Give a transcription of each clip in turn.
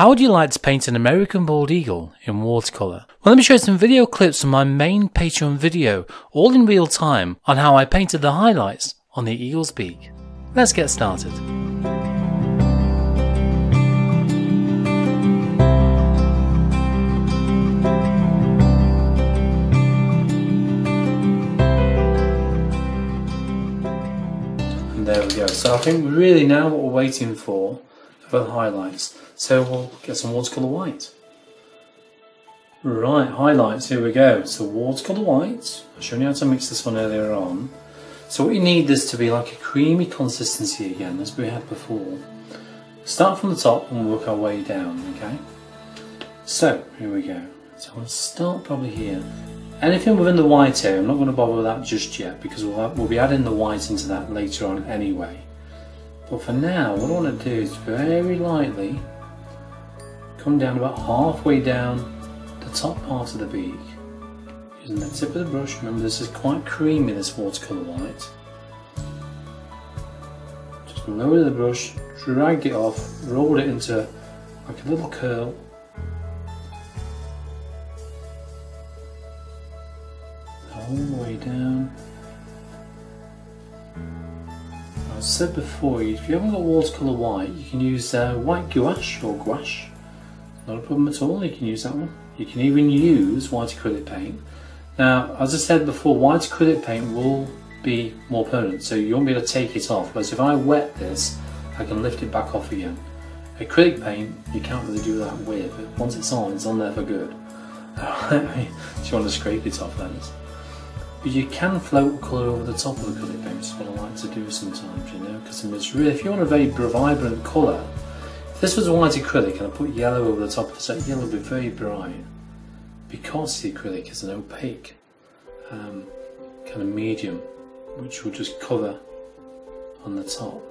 How would you like to paint an American bald eagle in watercolour? Well, let me show you some video clips from my main Patreon video, all in real time, on how I painted the highlights on the eagle's beak. Let's get started. And there we go. So I think really now what we're waiting for are the highlights. So we'll get some watercolour white. Right, highlights, here we go. So watercolour white, I showed you how to mix this one earlier on. So what you need this to be like a creamy consistency again, as we had before. Start from the top and work our way down, okay? So, here we go. So I'll start probably here. Anything within the white area, I'm not going to bother with that just yet because we'll, we'll be adding the white into that later on anyway. But for now, what I want to do is very lightly come down about halfway down the top part of the beak. Using the tip of the brush, remember this is quite creamy, this watercolour white. Just lower the brush, drag it off, roll it into like a little curl. All the way down. I said before, if you haven't got watercolour white, you can use uh, white gouache or gouache. Not a problem at all, you can use that one. You can even use white acrylic paint. Now, as I said before, white acrylic paint will be more permanent, so you won't be able to take it off. Whereas if I wet this, I can lift it back off again. Acrylic paint, you can't really do that with, once it's on, it's on there for good. if you want to scrape it off, is. But you can float colour over the top of the acrylic paint, is what I like to do sometimes, you know, because really, if you want a very vibrant colour, if this was white acrylic and I put yellow over the top of this, that yellow would be very bright. Because the acrylic is an opaque um, kind of medium, which will just cover on the top.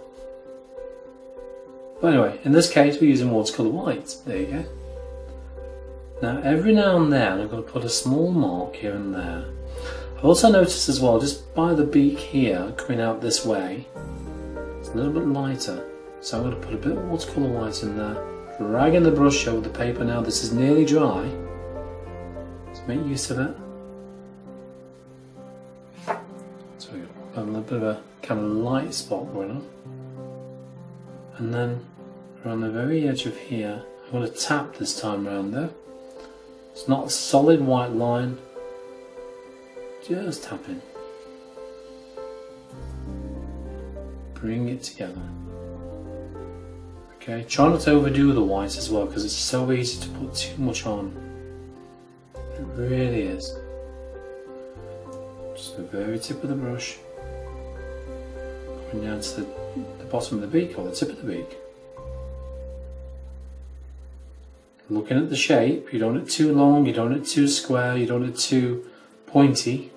But anyway, in this case we're using watercolour white, there you go. Now every now and then I'm going to put a small mark here and there I've also noticed as well, just by the beak here, coming out this way, it's a little bit lighter. So I'm going to put a bit of watercolour white in there, dragging the brush over the paper now. This is nearly dry, so make use of it. So we've got a little bit of a kind of light spot going on. And then around the very edge of here, I'm going to tap this time around there. It's not a solid white line, just tapping. Bring it together. Okay, try not to overdo the white as well because it's so easy to put too much on. It really is. Just the very tip of the brush. Going down to the, the bottom of the beak or the tip of the beak. Looking at the shape, you don't want it too long, you don't want it too square, you don't want it too pointy.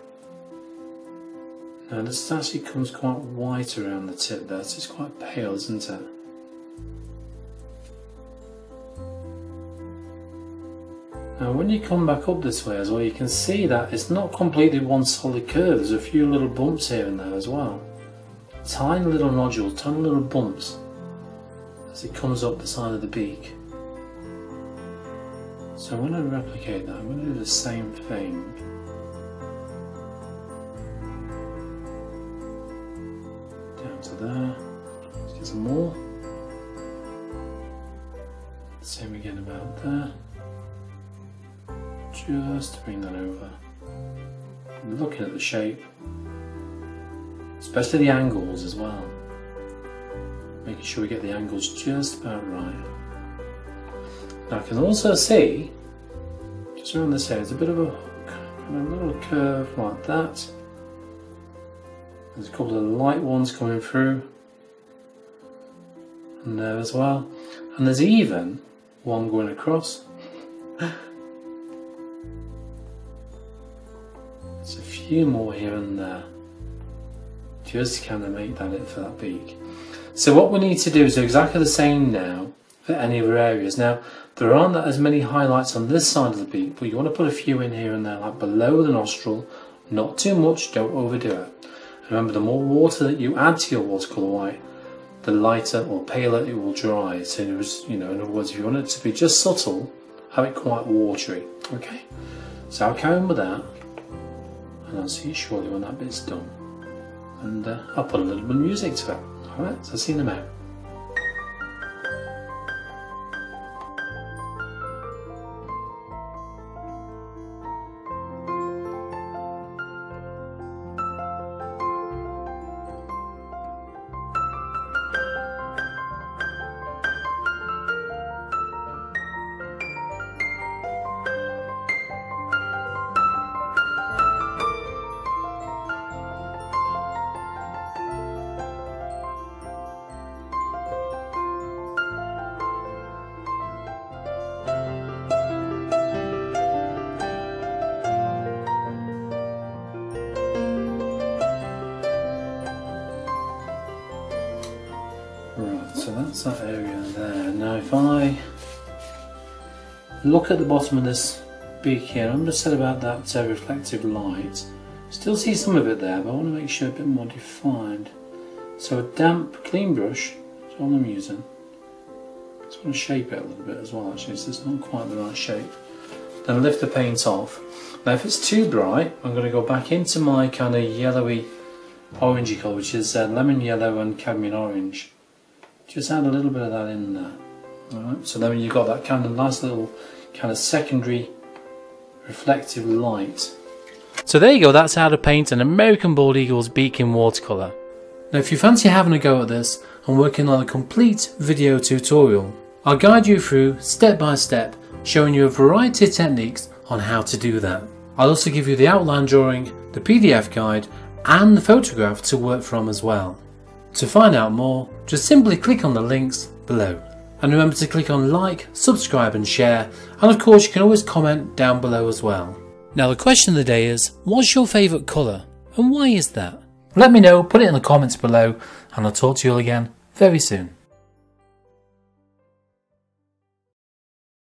Now this actually comes quite white around the tip there, so it's quite pale, isn't it? Now when you come back up this way as well, you can see that it's not completely one solid curve, there's a few little bumps here and there as well. Tiny little nodules, tiny little bumps as it comes up the side of the beak. So when to replicate that, I'm going to do the same thing. To there. Let's get some more. Same again about there. Just bring that over. Looking at the shape, especially the angles as well. Making sure we get the angles just about right. Now I can also see, just around this area, it's a bit of a hook, and a little curve like that. There's a couple of light ones coming through. And there as well. And there's even one going across. There's a few more here and there. Just kind of make that it for that beak. So what we need to do is do exactly the same now for any other areas. Now, there aren't as many highlights on this side of the beak, but you want to put a few in here and there, like below the nostril. Not too much, don't overdo it. Remember, the more water that you add to your watercolour white, the lighter or paler it will dry. So you know, in other words, if you want it to be just subtle, have it quite watery. Okay, so I'll carry on with that, and I'll see you shortly when that bit's done. And uh, I'll put a little bit of music to it. All right, so see you in a minute. So that's that area there. Now if I look at the bottom of this beak here, I'm to say about that uh, reflective light. Still see some of it there, but I want to make sure a bit more defined. So a damp, clean brush, all I'm using. Just want to shape it a little bit as well actually, so it's not quite the right shape. Then lift the paint off. Now if it's too bright, I'm going to go back into my kind of yellowy orangey colour, which is uh, lemon yellow and cadmium orange. Just add a little bit of that in there. Alright, so then you've got that kind of nice little kind of secondary reflective light. So there you go, that's how to paint an American Bald Eagle's beak in watercolour. Now if you fancy having a go at this and working on a complete video tutorial, I'll guide you through step by step showing you a variety of techniques on how to do that. I'll also give you the outline drawing, the PDF guide and the photograph to work from as well. To find out more, just simply click on the links below. And remember to click on like, subscribe and share, and of course you can always comment down below as well. Now the question of the day is, what's your favourite colour and why is that? Let me know, put it in the comments below, and I'll talk to you all again very soon.